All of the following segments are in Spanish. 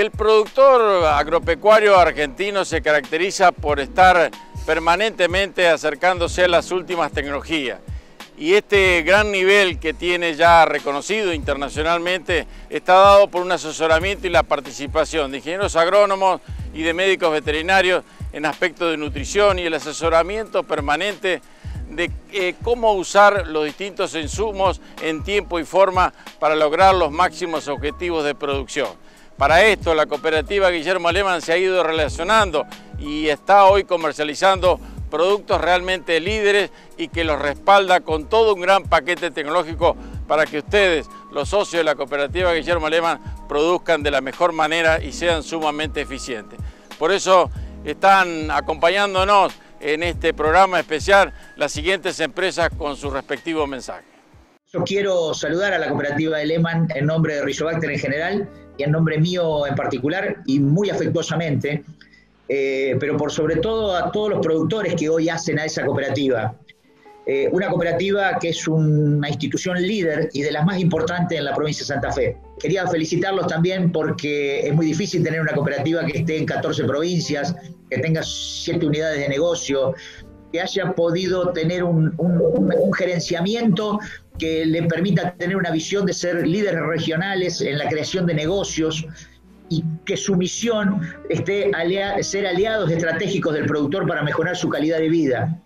el productor agropecuario argentino se caracteriza por estar permanentemente acercándose a las últimas tecnologías. Y este gran nivel que tiene ya reconocido internacionalmente está dado por un asesoramiento y la participación de ingenieros agrónomos y de médicos veterinarios en aspectos de nutrición y el asesoramiento permanente de eh, cómo usar los distintos insumos en tiempo y forma para lograr los máximos objetivos de producción. Para esto la cooperativa Guillermo Alemán se ha ido relacionando y está hoy comercializando productos realmente líderes y que los respalda con todo un gran paquete tecnológico para que ustedes, los socios de la cooperativa Guillermo Alemán, produzcan de la mejor manera y sean sumamente eficientes. Por eso están acompañándonos en este programa especial las siguientes empresas con su respectivo mensaje. Yo quiero saludar a la cooperativa de Lehman en nombre de Rizobacter en general y en nombre mío en particular y muy afectuosamente, eh, pero por sobre todo a todos los productores que hoy hacen a esa cooperativa. Eh, una cooperativa que es una institución líder y de las más importantes en la provincia de Santa Fe. Quería felicitarlos también porque es muy difícil tener una cooperativa que esté en 14 provincias, que tenga 7 unidades de negocio, que haya podido tener un, un, gerenciamiento que le permita tener una visión de ser líderes regionales en la creación de negocios y que su misión esté ser aliados estratégicos del productor para mejorar su calidad de vida.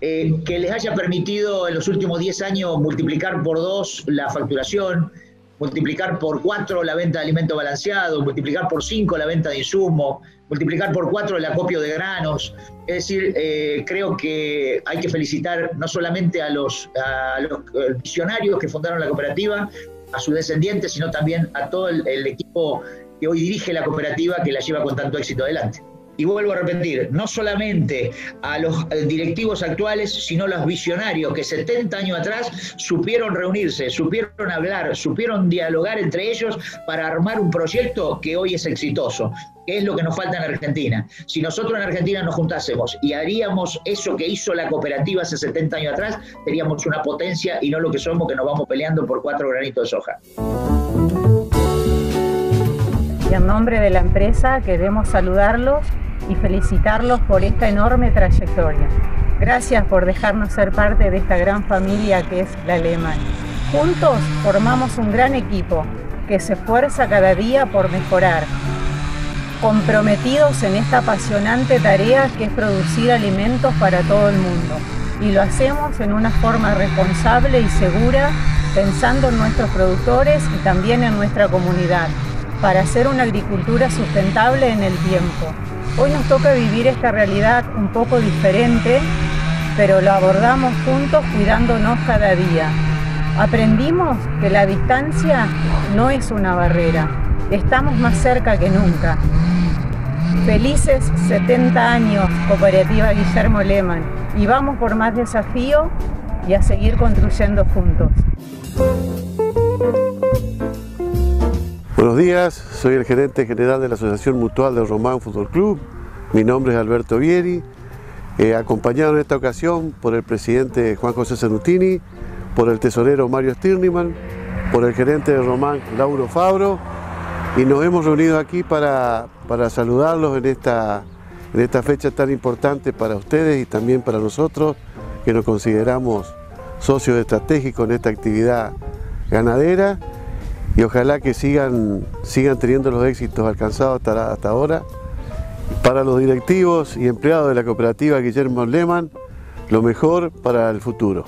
Eh, que les haya permitido en los últimos 10 años multiplicar por dos la facturación, multiplicar por cuatro la venta de alimentos balanceados, multiplicar por cinco la venta de insumos, multiplicar por cuatro el acopio de granos. Es decir, eh, creo que hay que felicitar no solamente a los, a los eh, visionarios que fundaron la cooperativa, a sus descendientes, sino también a todo el equipo que hoy dirige la cooperativa que la lleva con tanto éxito adelante y vuelvo a repetir, no solamente a los directivos actuales, sino a los visionarios que 70 años atrás supieron reunirse, supieron hablar, supieron dialogar entre ellos para armar un proyecto que hoy es exitoso, que es lo que nos falta en Argentina. Si nosotros en Argentina nos juntásemos y haríamos eso que hizo la cooperativa hace 70 años atrás, seríamos una potencia y no lo que somos que nos vamos peleando por cuatro granitos de soja. Y en nombre de la empresa queremos saludarlos y felicitarlos por esta enorme trayectoria. Gracias por dejarnos ser parte de esta gran familia que es la Alemania. Juntos formamos un gran equipo que se esfuerza cada día por mejorar, comprometidos en esta apasionante tarea que es producir alimentos para todo el mundo. Y lo hacemos en una forma responsable y segura, pensando en nuestros productores y también en nuestra comunidad, para hacer una agricultura sustentable en el tiempo. Hoy nos toca vivir esta realidad un poco diferente, pero lo abordamos juntos cuidándonos cada día. Aprendimos que la distancia no es una barrera, estamos más cerca que nunca. Felices 70 años, Cooperativa Guillermo Lehmann, y vamos por más desafío y a seguir construyendo juntos. Buenos días, soy el gerente general de la Asociación Mutual del Román Fútbol Club. Mi nombre es Alberto Vieri, eh, acompañado en esta ocasión por el presidente Juan José Zanutini, por el tesorero Mario Stirniman, por el gerente de Román Lauro Fabro y nos hemos reunido aquí para, para saludarlos en esta, en esta fecha tan importante para ustedes y también para nosotros que nos consideramos socios estratégicos en esta actividad ganadera y ojalá que sigan, sigan teniendo los éxitos alcanzados hasta, hasta ahora. Para los directivos y empleados de la cooperativa Guillermo Lehmann, lo mejor para el futuro.